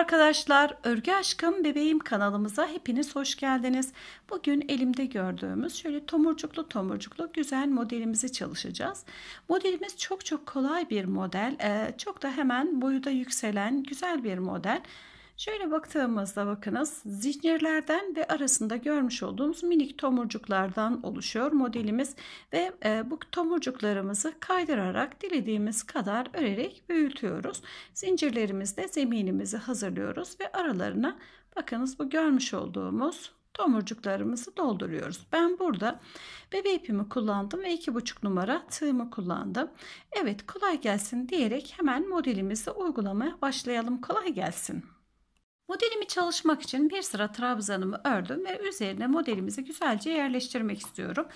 arkadaşlar, Örgü Aşkım Bebeğim kanalımıza hepiniz hoş geldiniz. Bugün elimde gördüğümüz şöyle tomurcuklu tomurcuklu güzel modelimizi çalışacağız. Modelimiz çok çok kolay bir model, ee, çok da hemen boyu da yükselen güzel bir model. Şöyle baktığımızda bakınız zincirlerden ve arasında görmüş olduğumuz minik tomurcuklardan oluşuyor modelimiz ve e, bu tomurcuklarımızı kaydırarak dilediğimiz kadar örerek büyütüyoruz. Zincirlerimizde zeminimizi hazırlıyoruz ve aralarına bakınız bu görmüş olduğumuz tomurcuklarımızı dolduruyoruz. Ben burada bebe ipimi kullandım ve iki buçuk numara tığımı kullandım. Evet kolay gelsin diyerek hemen modelimizi uygulamaya başlayalım. Kolay gelsin. Modelimi çalışmak için bir sıra trabzanımı ördüm ve üzerine modelimizi güzelce yerleştirmek istiyorum.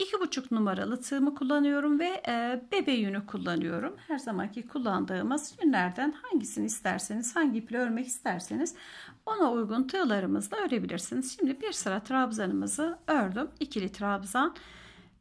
2,5 numaralı tığımı kullanıyorum ve e, bebe yünü kullanıyorum. Her zamanki kullandığımız yünlerden hangisini isterseniz, hangi iple örmek isterseniz ona uygun tığlarımızla örebilirsiniz. Şimdi bir sıra trabzanımızı ördüm. ikili trabzan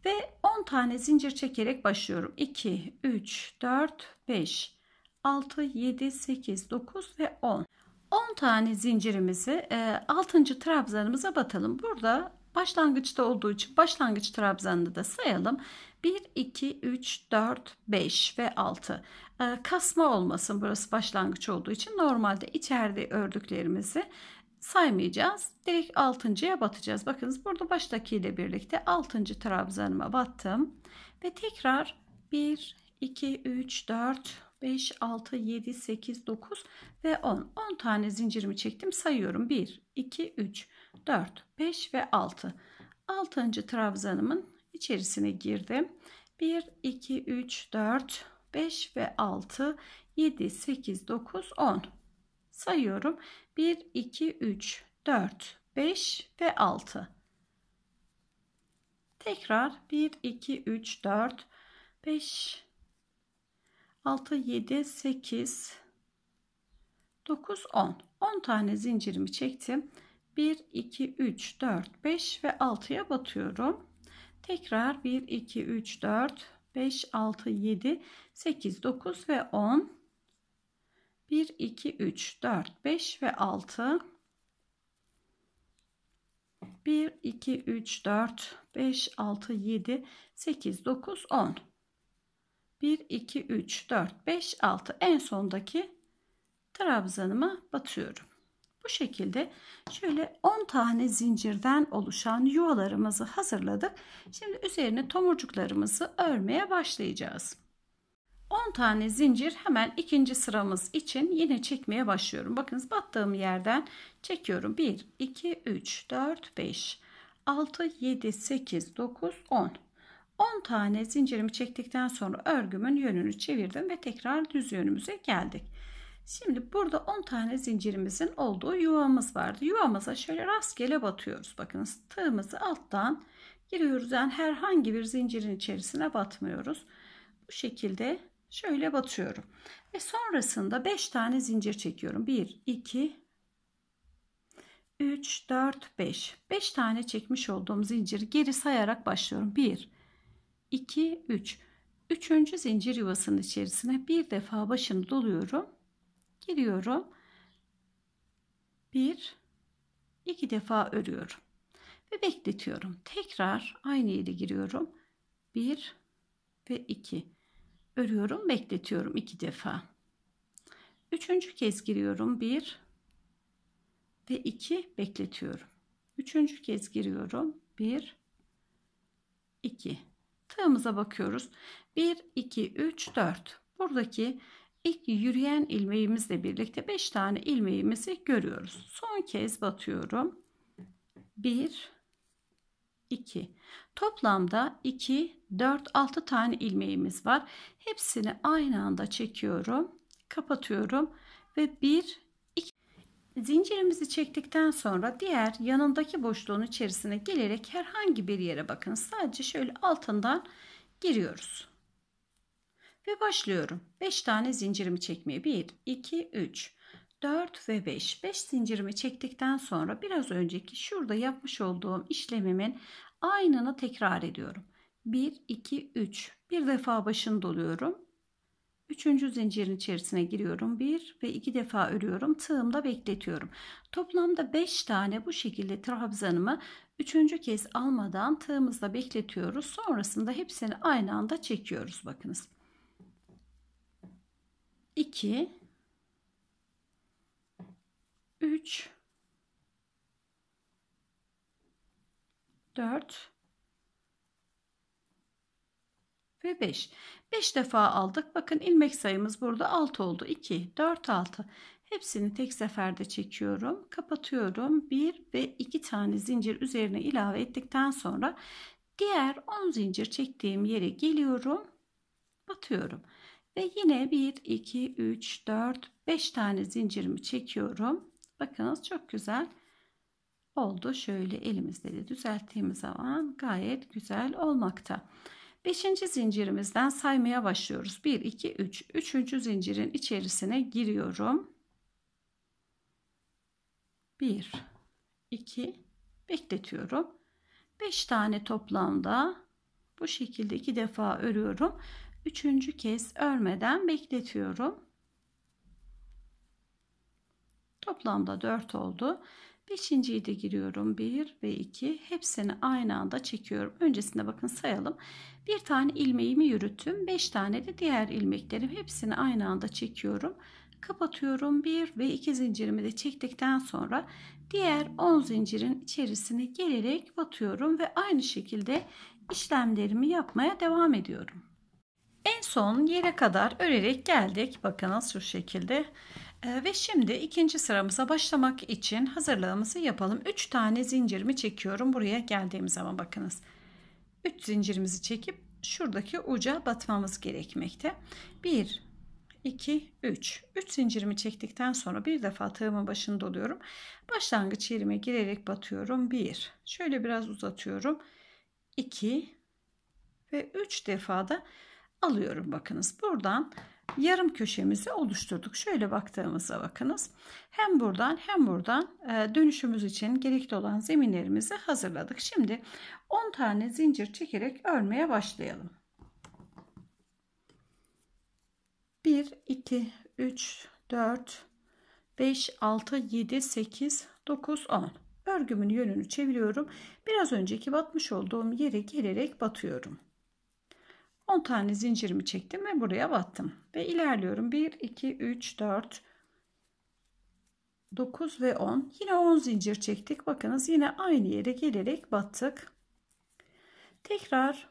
ve 10 tane zincir çekerek başlıyorum. 2, 3, 4, 5, 6, 7, 8, 9 ve 10. 10 tane zincirimizi 6. E, trabzanımıza batalım. Burada başlangıçta olduğu için başlangıç trabzanını da sayalım. 1, 2, 3, 4, 5 ve 6. E, kasma olmasın burası başlangıç olduğu için normalde içeride ördüklerimizi saymayacağız. Direkt 6.ya batacağız. Bakınız burada baştaki ile birlikte 6. trabzanıma battım. Ve tekrar 1, 2, 3, 4, 5, 6, 7, 8, 9 ve 10. 10 tane zincirimi çektim. Sayıyorum. 1, 2, 3, 4, 5 ve 6. 6. trabzanımın içerisine girdim. 1, 2, 3, 4, 5 ve 6, 7, 8, 9, 10. Sayıyorum. 1, 2, 3, 4, 5 ve 6. Tekrar 1, 2, 3, 4, 5, 6, 7, 8, 9, 10. 10 tane zincirimi çektim. 1, 2, 3, 4, 5 ve 6'ya batıyorum. Tekrar 1, 2, 3, 4, 5, 6, 7, 8, 9 ve 10. 1, 2, 3, 4, 5 ve 6. 1, 2, 3, 4, 5, 6, 7, 8, 9, 10. 1, 2, 3, 4, 5, 6 en sondaki trabzanıma batıyorum. Bu şekilde şöyle 10 tane zincirden oluşan yuvalarımızı hazırladık. Şimdi üzerine tomurcuklarımızı örmeye başlayacağız. 10 tane zincir hemen ikinci sıramız için yine çekmeye başlıyorum. Bakınız battığım yerden çekiyorum. 1, 2, 3, 4, 5, 6, 7, 8, 9, 10. 10 tane zincirimi çektikten sonra örgümün yönünü çevirdim ve tekrar düz yönümüze geldik. Şimdi burada 10 tane zincirimizin olduğu yuvamız vardı. Yuvamıza şöyle rastgele batıyoruz. Bakınız tığımızı alttan giriyoruz. Yani herhangi bir zincirin içerisine batmıyoruz. Bu şekilde şöyle batıyorum. Ve sonrasında 5 tane zincir çekiyorum. 1, 2, 3, 4, 5. 5 tane çekmiş olduğum zinciri geri sayarak başlıyorum. 1, 2, 3. Üçüncü zincir yuvasının içerisine bir defa başını doluyorum. Giriyorum. Bir, iki defa örüyorum. Ve bekletiyorum. Tekrar aynı yere giriyorum. Bir ve iki. Örüyorum, bekletiyorum iki defa. Üçüncü kez giriyorum. Bir ve iki bekletiyorum. Üçüncü kez giriyorum. Bir, iki tığımıza bakıyoruz. 1, 2, 3, 4. Buradaki ilk yürüyen ilmeğimizle birlikte 5 tane ilmeğimizi görüyoruz. Son kez batıyorum. 1, 2. Toplamda 2, 4, 6 tane ilmeğimiz var. Hepsini aynı anda çekiyorum. Kapatıyorum ve 1, Zincirimizi çektikten sonra diğer yanındaki boşluğun içerisine gelerek herhangi bir yere bakın. Sadece şöyle altından giriyoruz. Ve başlıyorum. 5 tane zincirimi çekmeye. 1, 2, 3, 4 ve 5. 5 zincirimi çektikten sonra biraz önceki şurada yapmış olduğum işlemimin aynını tekrar ediyorum. 1, 2, 3. Bir defa başını doluyorum. Üçüncü zincirin içerisine giriyorum. Bir ve iki defa örüyorum. Tığımda bekletiyorum. Toplamda beş tane bu şekilde trabzanımı üçüncü kez almadan tığımızda bekletiyoruz. Sonrasında hepsini aynı anda çekiyoruz. Bakınız. 2 3 4 ve 5. 5 defa aldık. Bakın ilmek sayımız burada 6 oldu. 2, 4, 6. Hepsini tek seferde çekiyorum. Kapatıyorum. 1 ve 2 tane zincir üzerine ilave ettikten sonra diğer 10 zincir çektiğim yere geliyorum. Batıyorum. Ve yine 1, 2, 3, 4, 5 tane zincirimi çekiyorum. Bakınız çok güzel oldu. Şöyle elimizde de düzelttiğimiz zaman gayet güzel olmakta. Beşinci zincirimizden saymaya başlıyoruz. 1, 2, 3. Üçüncü zincirin içerisine giriyorum. 1, 2, bekletiyorum. 5 tane toplamda bu şekilde iki defa örüyorum. Üçüncü kez örmeden bekletiyorum. Toplamda 4 oldu. Beşinciyi de giriyorum. 1 ve 2. Hepsini aynı anda çekiyorum. Öncesinde bakın sayalım. Bir tane ilmeğimi yürüttüm. 5 tane de diğer ilmeklerim. Hepsini aynı anda çekiyorum. Kapatıyorum. 1 ve 2 zincirimi de çektikten sonra diğer 10 zincirin içerisine gelerek batıyorum ve aynı şekilde işlemlerimi yapmaya devam ediyorum. En son yere kadar örerek geldik. Bakınız şu şekilde. Ee, ve şimdi ikinci sıramıza başlamak için hazırlığımızı yapalım. 3 tane zincirimi çekiyorum. Buraya geldiğim zaman bakınız. 3 zincirimizi çekip şuradaki uca batmamız gerekmekte. 1, 2, 3. 3 zincirimi çektikten sonra bir defa tığımın başını doluyorum. Başlangıç yerime girerek batıyorum. 1. Şöyle biraz uzatıyorum. 2 ve 3 defa da alıyorum bakınız. Buradan yarım köşemizi oluşturduk. Şöyle baktığımızda bakınız. Hem buradan hem buradan e, dönüşümüz için gerekli olan zeminlerimizi hazırladık. Şimdi 10 tane zincir çekerek örmeye başlayalım. 1, 2, 3, 4, 5, 6, 7, 8, 9, 10. Örgümün yönünü çeviriyorum. Biraz önceki batmış olduğum yere gelerek batıyorum. 10 tane zincirimi çektim ve buraya battım. Ve ilerliyorum. 1, 2, 3, 4, 9 ve 10. Yine 10 zincir çektik. Bakınız yine aynı yere gelerek battık. Tekrar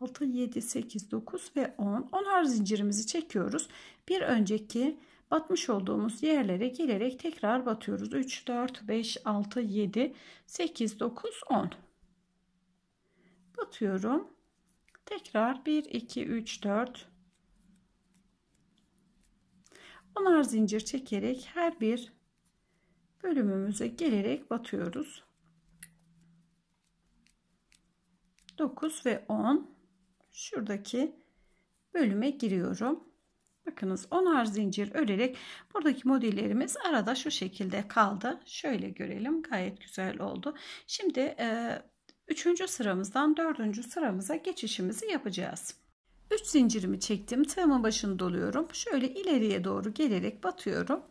6, 7, 8, 9 ve 10. 10'ar zincirimizi çekiyoruz. Bir önceki batmış olduğumuz yerlere gelerek tekrar batıyoruz. 3, 4, 5, 6, 7, 8, 9, 10. Batıyorum. Tekrar 1, 2, 3, 4. Onar zincir çekerek her bir bölümümüze gelerek batıyoruz. 9 ve 10 şuradaki bölüme giriyorum. Bakınız onar zincir örerek buradaki modellerimiz arada şu şekilde kaldı. Şöyle görelim gayet güzel oldu. Şimdi e, Üçüncü sıramızdan dördüncü sıramıza geçişimizi yapacağız. 3 zincirimi çektim. Tığımın başını doluyorum. Şöyle ileriye doğru gelerek batıyorum.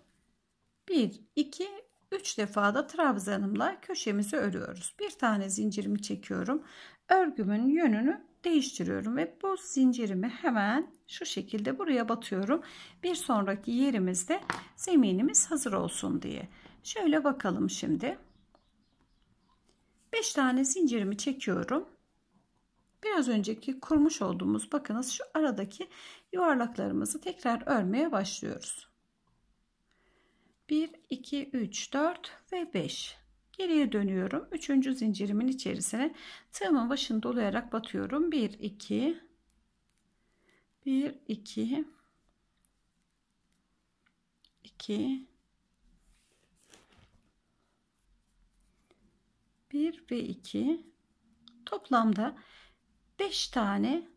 1, 2, 3 defa da trabzanımla köşemizi örüyoruz. Bir tane zincirimi çekiyorum. Örgümün yönünü değiştiriyorum ve bu zincirimi hemen şu şekilde buraya batıyorum. Bir sonraki yerimizde zeminimiz hazır olsun diye. Şöyle bakalım şimdi. 5 tane zincirimi çekiyorum. Biraz önceki kurmuş olduğumuz bakınız şu aradaki yuvarlaklarımızı tekrar örmeye başlıyoruz. 1 2 3 4 ve 5 geriye dönüyorum. Üçüncü zincirimin içerisine tığımın başını dolayarak batıyorum. 1 2 1 2 2 1 ve 2 toplamda 5 tane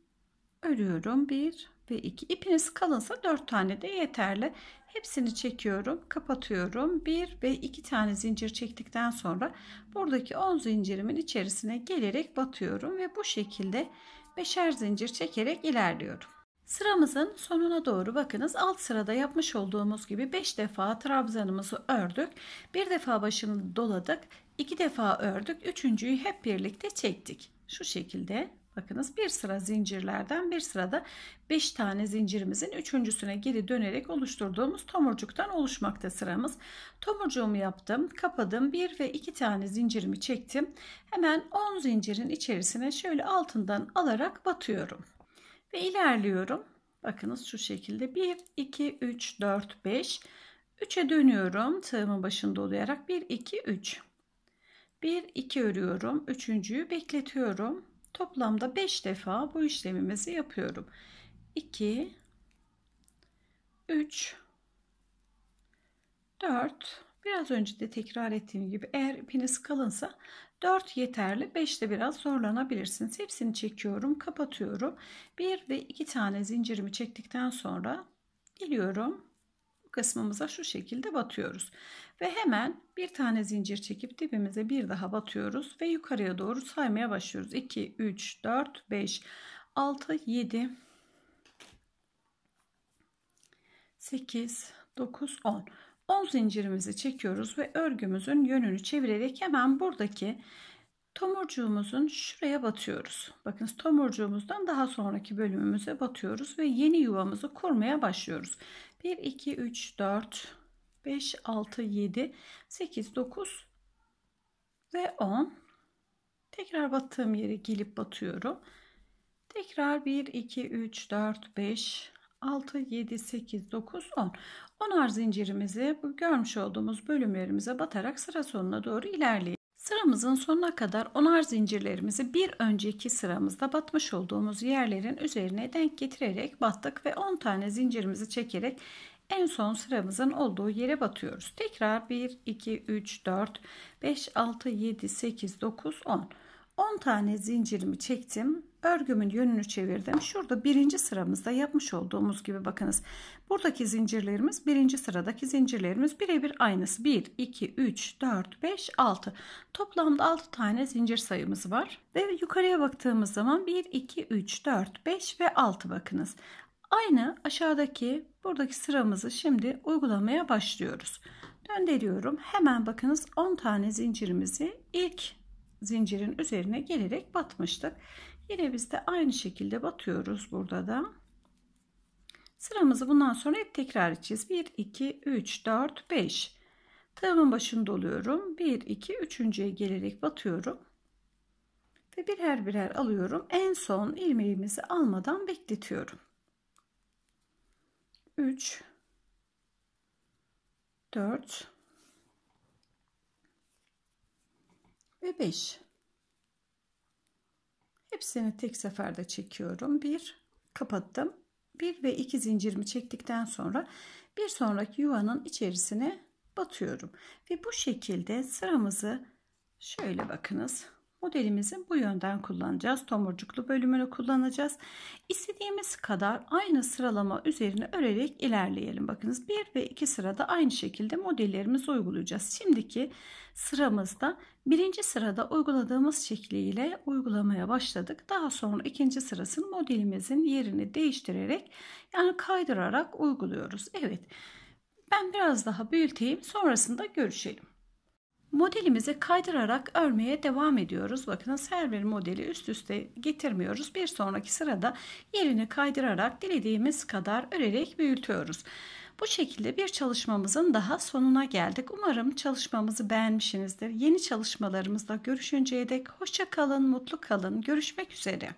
örüyorum. 1 ve 2 ipiniz kalınsa 4 tane de yeterli. Hepsini çekiyorum kapatıyorum. 1 ve 2 tane zincir çektikten sonra buradaki 10 zincirimin içerisine gelerek batıyorum ve bu şekilde beşer zincir çekerek ilerliyorum. Sıramızın sonuna doğru bakınız. Alt sırada yapmış olduğumuz gibi 5 defa trabzanımızı ördük. Bir defa başını doladık. İki defa ördük. Üçüncüyü hep birlikte çektik. Şu şekilde bakınız bir sıra zincirlerden bir sırada 5 tane zincirimizin üçüncüsüne geri dönerek oluşturduğumuz tomurcuktan oluşmakta sıramız. Tomurcuğumu yaptım. Kapadım. Bir ve iki tane zincirimi çektim. Hemen 10 zincirin içerisine şöyle altından alarak batıyorum ve ilerliyorum. Bakınız şu şekilde 1, 2, 3, 4, 5. 3'e dönüyorum tığımın başında olayarak 1, 2, 3. 1, 2 örüyorum. Üçüncüyü bekletiyorum. Toplamda 5 defa bu işlemimizi yapıyorum. 2, 3, 4, biraz önce de tekrar ettiğim gibi eğer ipiniz kalınsa 4 yeterli. 5'te biraz zorlanabilirsiniz. Hepsini çekiyorum. Kapatıyorum. 1 ve 2 tane zincirimi çektikten sonra geliyorum. Bu kısmımıza şu şekilde batıyoruz. Ve hemen bir tane zincir çekip dibimize bir daha batıyoruz. Ve yukarıya doğru saymaya başlıyoruz. 2, 3, 4, 5, 6, 7, 8, 9, 10. 10 zincirimizi çekiyoruz ve örgümüzün yönünü çevirerek hemen buradaki tomurcuğumuzun şuraya batıyoruz. Bakın tomurcuğumuzdan daha sonraki bölümümüze batıyoruz ve yeni yuvamızı kurmaya başlıyoruz. 1 2 3 4 5 6 7 8 9 ve 10 tekrar battığım yere gelip batıyorum. Tekrar 1 2 3 4 5 6, 7, 8, 9, 10. 10'ar zincirimizi görmüş olduğumuz bölümlerimize batarak sıra sonuna doğru ilerleyelim. Sıramızın sonuna kadar onar zincirlerimizi bir önceki sıramızda batmış olduğumuz yerlerin üzerine denk getirerek battık ve 10 tane zincirimizi çekerek en son sıramızın olduğu yere batıyoruz. Tekrar 1, 2, 3, 4, 5, 6, 7, 8, 9, 10. 10 tane zincirimi çektim. Örgümün yönünü çevirdim. Şurada birinci sıramızda yapmış olduğumuz gibi bakınız. Buradaki zincirlerimiz birinci sıradaki zincirlerimiz birebir aynısı. 1, 2, 3, 4, 5, 6. Toplamda 6 tane zincir sayımız var. Ve yukarıya baktığımız zaman 1, 2, 3, 4, 5 ve 6 bakınız. Aynı aşağıdaki buradaki sıramızı şimdi uygulamaya başlıyoruz. Döndürüyorum. Hemen bakınız 10 tane zincirimizi ilk zincirin üzerine gelerek batmıştık. Yine biz de aynı şekilde batıyoruz burada da. Sıramızı bundan sonra hep tekrar edeceğiz. 1, 2, 3, 4, 5. Tığımın başını doluyorum. 1, 2, 3.ye gelerek batıyorum. Ve birer birer alıyorum. En son ilmeğimizi almadan bekletiyorum. 3, 4, ve 5. Hepsini tek seferde çekiyorum. Bir kapattım. Bir ve iki zincirimi çektikten sonra bir sonraki yuvanın içerisine batıyorum. Ve bu şekilde sıramızı şöyle bakınız Modelimizi bu yönden kullanacağız. Tomurcuklu bölümünü kullanacağız. İstediğimiz kadar aynı sıralama üzerine örerek ilerleyelim. Bakınız bir ve iki sırada aynı şekilde modellerimizi uygulayacağız. Şimdiki sıramızda birinci sırada uyguladığımız şekliyle uygulamaya başladık. Daha sonra ikinci sırasını modelimizin yerini değiştirerek yani kaydırarak uyguluyoruz. Evet ben biraz daha büyüteyim sonrasında görüşelim. Modelimizi kaydırarak örmeye devam ediyoruz. Bakınız her bir modeli üst üste getirmiyoruz. Bir sonraki sırada yerini kaydırarak dilediğimiz kadar örerek büyütüyoruz. Bu şekilde bir çalışmamızın daha sonuna geldik. Umarım çalışmamızı beğenmişsinizdir. Yeni çalışmalarımızda görüşünceye dek hoşça kalın, mutlu kalın. Görüşmek üzere.